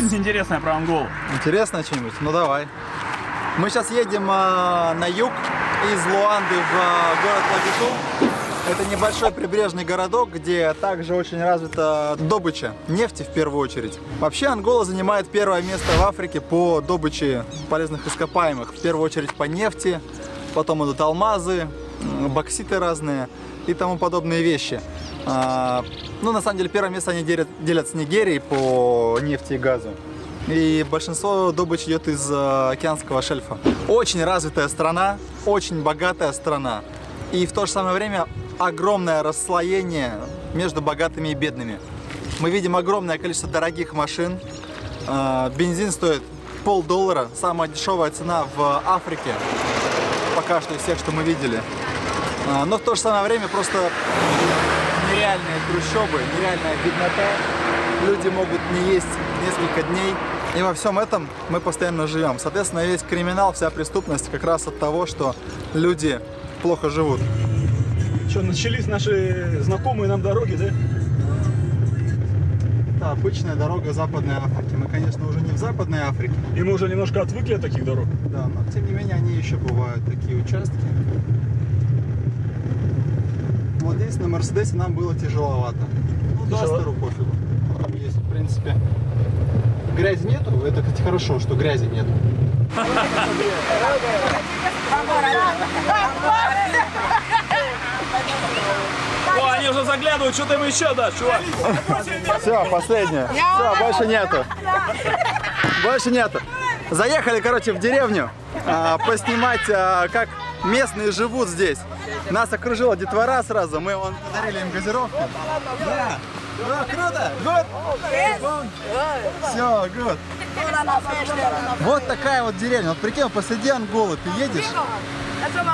что-нибудь интересное про Анголу? Интересно что-нибудь? Ну давай. Мы сейчас едем э, на юг из Луанды в э, город Лагиту. Это небольшой прибрежный городок, где также очень развита добыча нефти в первую очередь. Вообще Ангола занимает первое место в Африке по добыче полезных ископаемых. В первую очередь по нефти, потом идут алмазы, бокситы разные и тому подобные вещи. А, ну, на самом деле, первое место они делят, делят с Нигерией по нефти и газу. И большинство добычи идет из э, океанского шельфа. Очень развитая страна, очень богатая страна. И в то же самое время огромное расслоение между богатыми и бедными. Мы видим огромное количество дорогих машин. Э, бензин стоит полдоллара, самая дешевая цена в Африке, пока что из всех, что мы видели. Но в то же самое время просто нереальные трущобы, нереальная беднота. Люди могут не есть несколько дней. И во всем этом мы постоянно живем. Соответственно, весь криминал, вся преступность как раз от того, что люди плохо живут. Что, начались наши знакомые нам дороги, да? Это обычная дорога Западной Африки. Мы, конечно, уже не в Западной Африке. И мы уже немножко отвыкли от таких дорог. Да, но тем не менее они еще бывают, такие участки. Здесь на Мерседесе нам было тяжеловато. Ну, Тяжело? Дастеру пофигу. Там есть, в принципе, грязи нету. Это, кстати, хорошо, что грязи нету. О, они уже заглядывают, что там еще дашь, чувак? Все, последнее. Все, больше нету. Больше нету. Заехали, короче, в деревню а, поснимать, а, как местные живут здесь. Нас окружила детвора сразу, мы вон подарили им газировку. Да. Да, круто. Гуд. Все, гуд. Вот такая вот деревня. Вот прикинь, посреди Анголы ты едешь,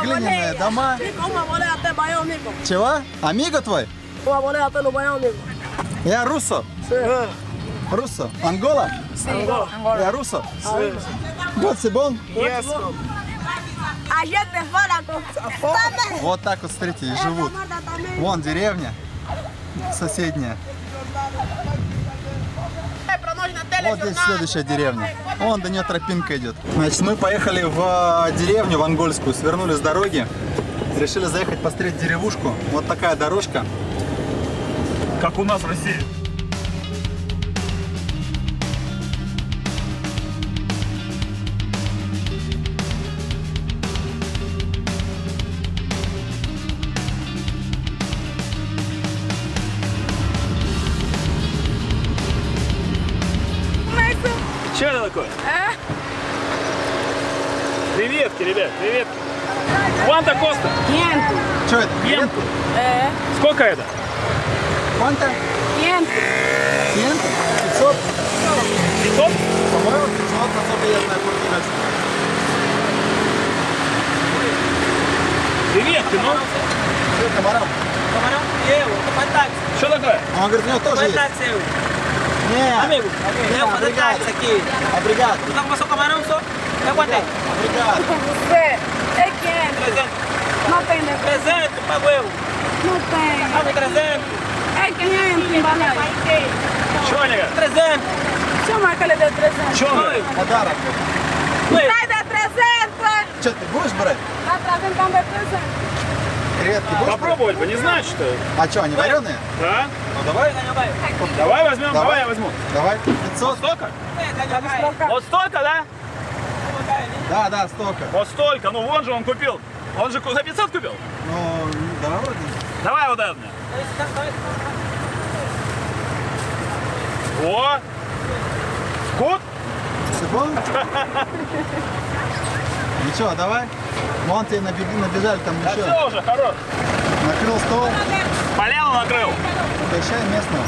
глиняные дома. Чего? Амиго твой? Я Руссо. Руссо. Ангола? Я Руссо. Вот Сибон. Com Вот так вот, смотрите, и живут. Вон деревня соседняя. Вот здесь следующая деревня. Вон до нее тропинка идет. Значит, мы поехали в э, деревню, в Ангольскую, свернули с дороги. Решили заехать посмотреть деревушку. Вот такая дорожка. Как у нас в России. Что это такое? Креветки, ребят, креветки. Кванта Коста. Что это? Пьенку. Сколько это? Кванта? Пьента? 500? 500? По-моему, 500, насколько я знаю, португальский. Креветки, ну. Что, комарам? Что такое? Он говорит, у него тоже есть. É. Amigo, é o quanto isso aqui? Obrigado. Tu tá com o seu camarão só? É quanto é? Obrigado. Você, é 500. 300. É. Não tem né? 300, pago eu. Não tem. Pago 300. É 500, embalagem. Show, nega. 300. Chama aquele de 300. Chama. Adara. Sai de 300. Tchau, te gosto, Brad. Tá trazendo também 300. Креветки будешь? Попробовать бы, не знать, что. А что, они вареные? Да? Ну давай. Давай возьмем, давай я возьму. Давай. Вот 500? столько? Вот столько, да? Да, да, столько. Вот столько. Ну вон же он купил. Он же за 500 купил? Ну, да, вроде. Давай вот это. мне. О! Кут? Сыпон? Ничего, давай. Вон тебе набег- набежали там Да еще. все уже, хорош. Накрыл стол. Поляну накрыл. Угощай местного.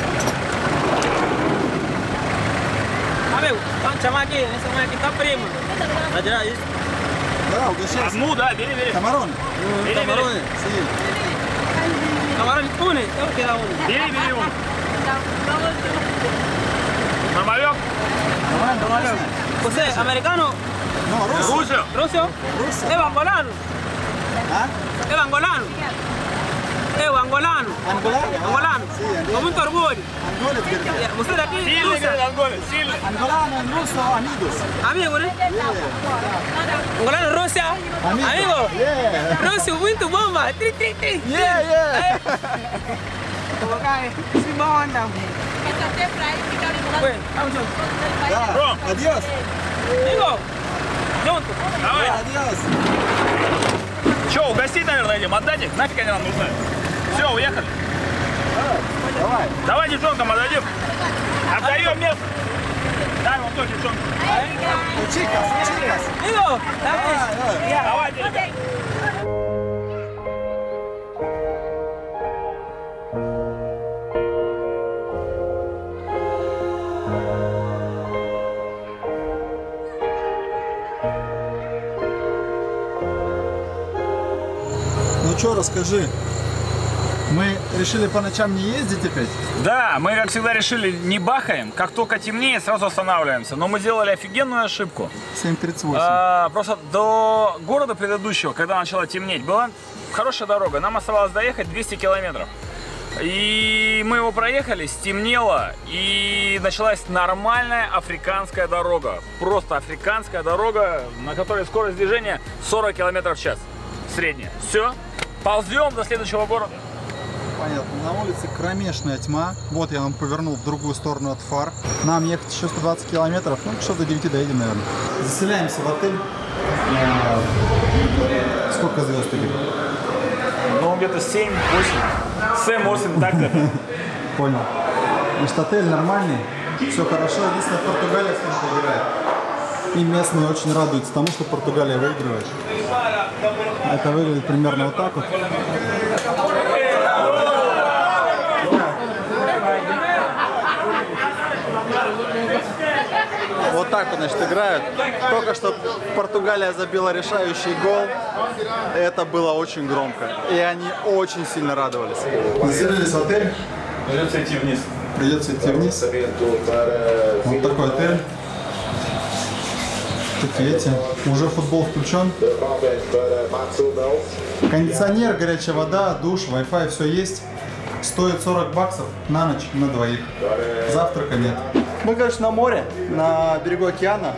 Да, угощайся. Одну, да, бери, бери. Камароны. Бери, бери. Eu vou tirar um. Бери, бери. вон. Нормалек? Нормально, нормально. Você No, ruso. Ruso. Ruso? Ruso. Es angolano. ¿Ah? Es angolano. Es angolano. ¿Angolano? Angolano. Sí, Con mucho orgullo. Angoles. Usted aquí sí, ruso. Sí, Angoles. Sí. Angolano, en ruso, amigos. Amigos, ¿eh? Yeah. Angolano, ruso. Amigos. Amigo. Yeah. Ruso, muito bomba. Tri, tri, tri. Yeah, yeah. Acá. Eh. Sí, Junto. Давай. Че, угостить, наверное, идем? Отдать их? Нафиг они нам нужны? Все, уехали. Давай. Давай девчонкам отдадим. Отдаем место. Дай вон той девчонке. Чикас, чикас. Amigo. Dame. Давайте, расскажи. Мы решили по ночам не ездить опять? Да, мы, как всегда, решили, не бахаем. Как только темнеет, сразу останавливаемся. Но мы сделали офигенную ошибку. 7.38. А, просто до города предыдущего, когда начало темнеть, была хорошая дорога. Нам оставалось доехать 200 километров. И мы его проехали, стемнело, и началась нормальная африканская дорога. Просто африканская дорога, на которой скорость движения 40 километров в час. Средняя. Все, ползем до следующего города. Понятно. На улице кромешная тьма. Вот я вам повернул в другую сторону от фар. Нам ехать еще 120 километров. Ну, часов до 9 доедем, наверное. Заселяемся в отель. А, Сколько звезд тебе? Ну, где-то 7, 8. 7, 8, так где-то. Понял. Значит, отель нормальный, все хорошо. Единственное, Португалия с кем-то играет. И местные очень радуются тому, что Португалия выигрывает. Это выглядит примерно вот так вот. Вот так вот, значит, играют. Только что Португалия забила решающий гол. Это было очень громко. И они очень сильно радовались. Заселились в отель. Придется идти вниз. Придется идти вниз. Вот такой отель. Такие эти. Уже футбол включен. Кондиционер, горячая вода, душ, Wi-Fi, все есть. Стоит 40 баксов на ночь на двоих. Завтрака нет. Мы, короче, на море, на берегу океана.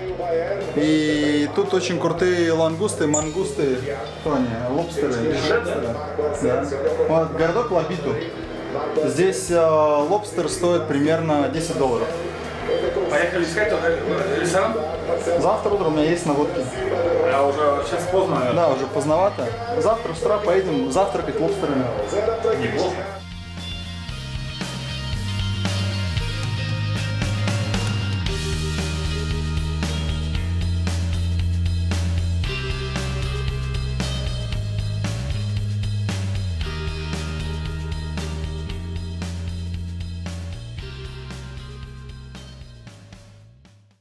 И тут очень крутые лангусты, мангусты, кто они, лобстеры, лобстеры. Да. Вот городок Лабиту. Здесь э, лобстер стоит примерно 10 долларов. Поехали искать ресторан? Завтра утром у меня есть наводки. А уже сейчас поздно. Да, уже поздновато. Завтра с утра поедем завтракать лобстерами. Неплохо.